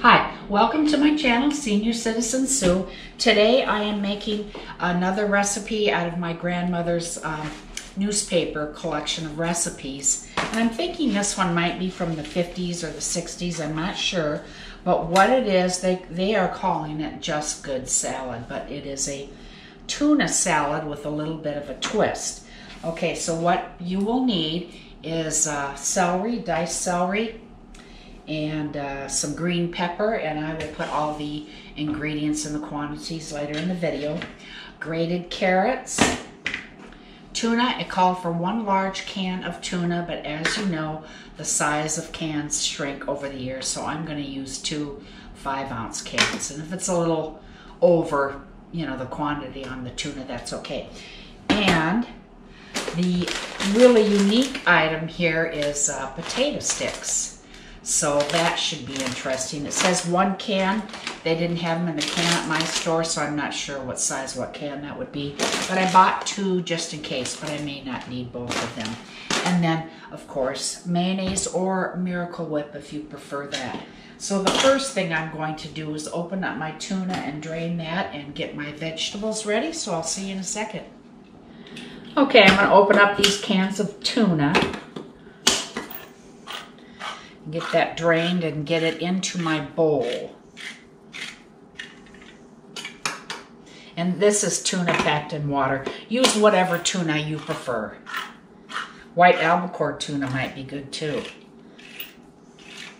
Hi, welcome to my channel, Senior Citizen Sue. Today I am making another recipe out of my grandmother's um, newspaper collection of recipes. And I'm thinking this one might be from the 50s or the 60s, I'm not sure. But what it is, they, they are calling it Just Good Salad, but it is a tuna salad with a little bit of a twist. Okay, so what you will need is uh, celery, diced celery, and uh, some green pepper, and I will put all the ingredients and the quantities later in the video. Grated carrots, tuna, it called for one large can of tuna, but as you know, the size of cans shrink over the years, so I'm gonna use two five ounce cans. And if it's a little over, you know, the quantity on the tuna, that's okay. And the really unique item here is uh, potato sticks. So that should be interesting. It says one can. They didn't have them in the can at my store, so I'm not sure what size, what can that would be. But I bought two just in case, but I may not need both of them. And then, of course, mayonnaise or Miracle Whip if you prefer that. So the first thing I'm going to do is open up my tuna and drain that and get my vegetables ready. So I'll see you in a second. Okay, I'm going to open up these cans of tuna get that drained and get it into my bowl. And this is tuna packed in water. Use whatever tuna you prefer. White albacore tuna might be good too.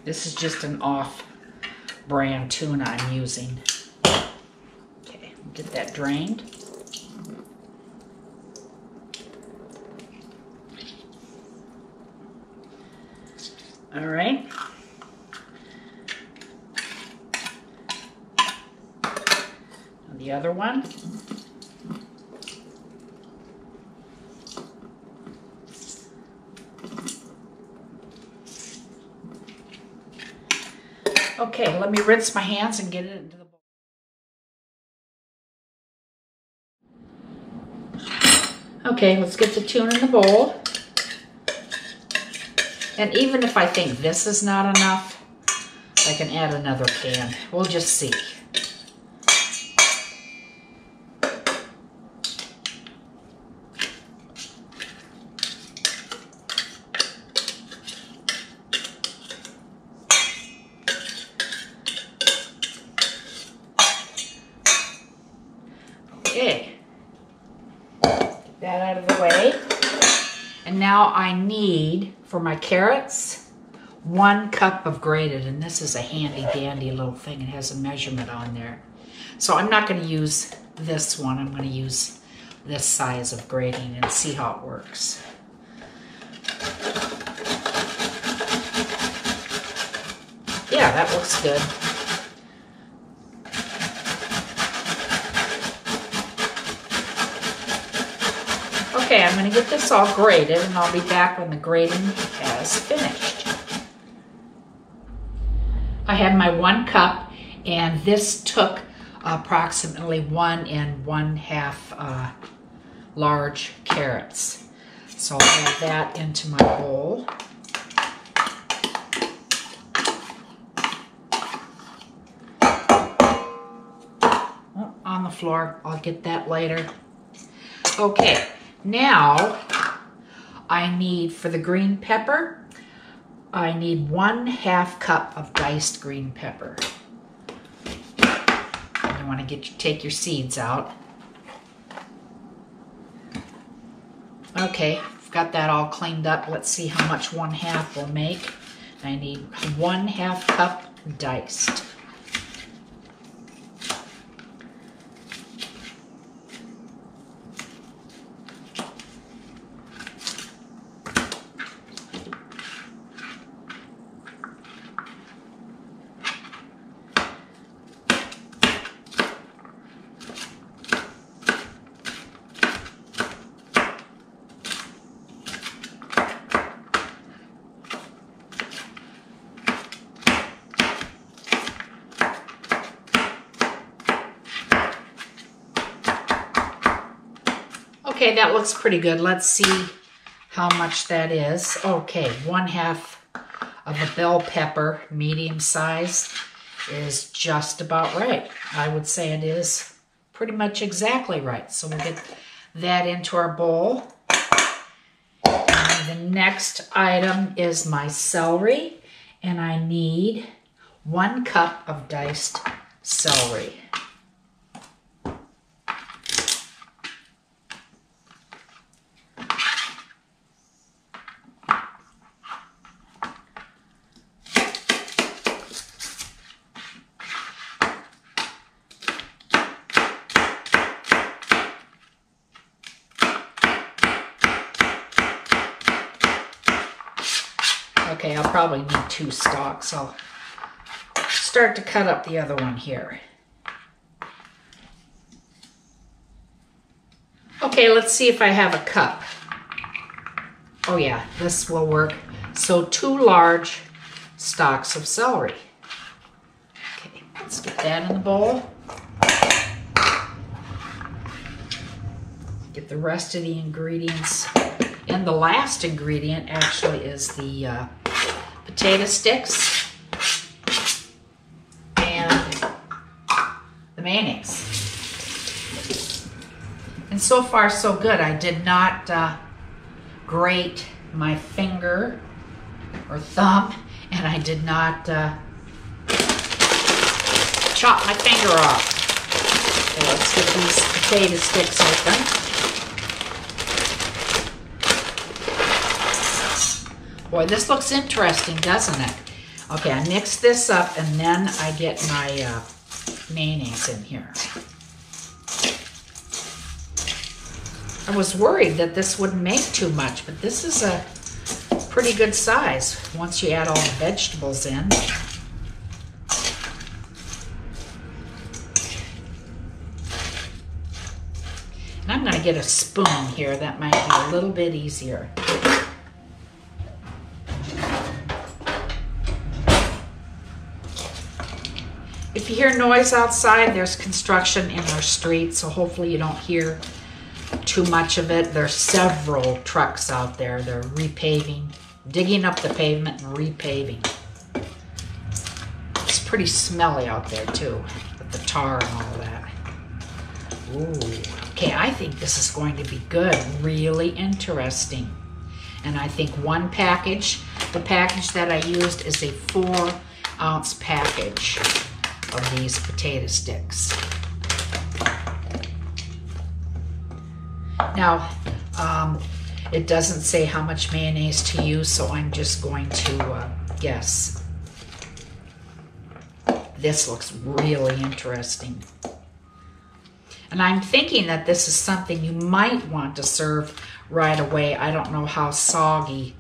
This is just an off-brand tuna I'm using. Okay, get that drained. All right. And the other one. Okay, let me rinse my hands and get it into the bowl. Okay, let's get the tuna in the bowl. And even if I think this is not enough, I can add another can. We'll just see. Okay. Get that out of the way. And now I need for my carrots, one cup of grated, and this is a handy dandy little thing. It has a measurement on there. So I'm not gonna use this one. I'm gonna use this size of grating and see how it works. Yeah, that looks good. Okay, I'm going to get this all grated and I'll be back when the grating has finished. I have my one cup and this took approximately one and one half uh, large carrots. So I'll add that into my bowl. Oh, on the floor, I'll get that later. Okay, now, I need, for the green pepper, I need one half cup of diced green pepper. You want to get take your seeds out. Okay, I've got that all cleaned up. Let's see how much one half will make. I need one half cup diced. Okay, that looks pretty good. Let's see how much that is. Okay, one half of a bell pepper, medium size. is just about right. I would say it is pretty much exactly right. So we'll get that into our bowl. And the next item is my celery, and I need one cup of diced celery. Okay, I'll probably need two stalks. I'll start to cut up the other one here. Okay, let's see if I have a cup. Oh yeah, this will work. So two large stalks of celery. Okay, let's get that in the bowl. Get the rest of the ingredients. And the last ingredient actually is the uh, potato sticks and the mayonnaise. And so far so good. I did not uh, grate my finger or thumb and I did not uh, chop my finger off. So let's get these potato sticks open. Boy, this looks interesting, doesn't it? Okay, I mix this up and then I get my uh, mayonnaise in here. I was worried that this wouldn't make too much, but this is a pretty good size once you add all the vegetables in. And I'm going to get a spoon here. That might be a little bit easier. If you hear noise outside, there's construction in our street, so hopefully you don't hear too much of it. There's several trucks out there. They're repaving, digging up the pavement and repaving. It's pretty smelly out there too, with the tar and all that. Ooh, okay, I think this is going to be good, really interesting. And I think one package, the package that I used is a four ounce package of these potato sticks. Now, um, it doesn't say how much mayonnaise to use, so I'm just going to uh, guess. This looks really interesting. And I'm thinking that this is something you might want to serve right away. I don't know how soggy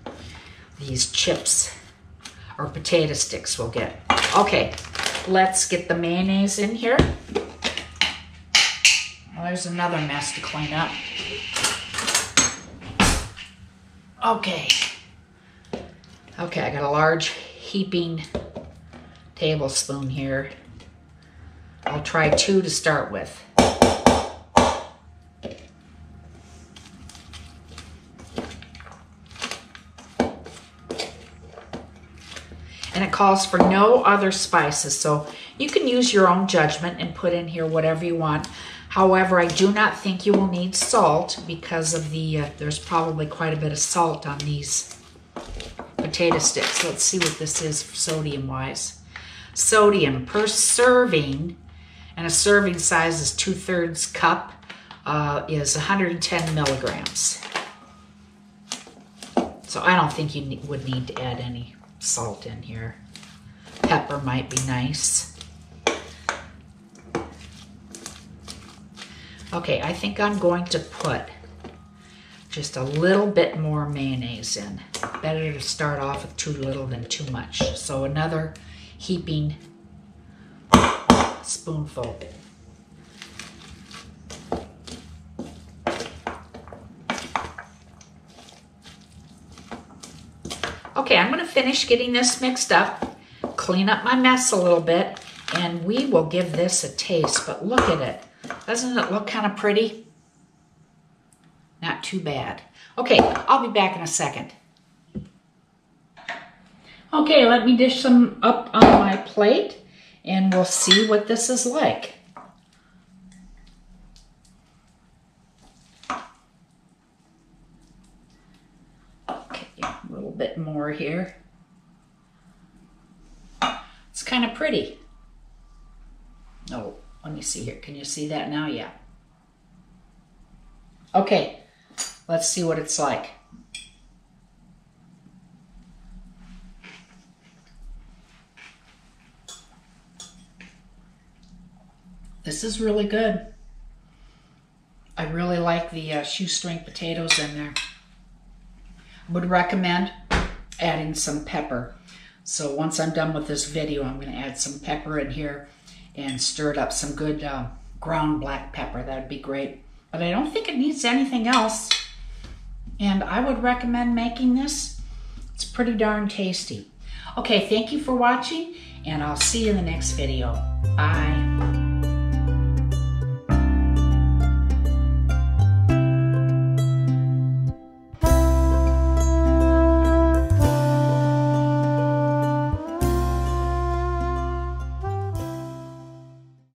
these chips or potato sticks will get. Okay, let's get the mayonnaise in here. Well, there's another mess to clean up. Okay. Okay, I got a large heaping tablespoon here. I'll try two to start with. Calls for no other spices. So you can use your own judgment and put in here whatever you want. However, I do not think you will need salt because of the, uh, there's probably quite a bit of salt on these potato sticks. Let's see what this is sodium-wise. Sodium per serving, and a serving size is two-thirds cup, uh, is 110 milligrams. So I don't think you would need to add any salt in here. Pepper might be nice. Okay, I think I'm going to put just a little bit more mayonnaise in. Better to start off with too little than too much. So another heaping spoonful. Okay, I'm gonna finish getting this mixed up, clean up my mess a little bit, and we will give this a taste. But look at it. Doesn't it look kind of pretty? Not too bad. Okay, I'll be back in a second. Okay, let me dish some up on my plate. and we'll see what this is like. Okay, a little bit more here. It's kind of pretty. Oh, let me see here. Can you see that now? Yeah. Okay, let's see what it's like. This is really good. I really like the uh, shoestring potatoes in there. Would recommend adding some pepper. So once I'm done with this video, I'm going to add some pepper in here and stir it up. Some good uh, ground black pepper. That would be great. But I don't think it needs anything else. And I would recommend making this. It's pretty darn tasty. Okay, thank you for watching, and I'll see you in the next video. Bye.